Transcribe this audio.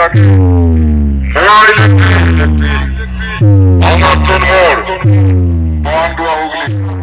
রাখি আমার মোর পান্ডুয়া হুগলি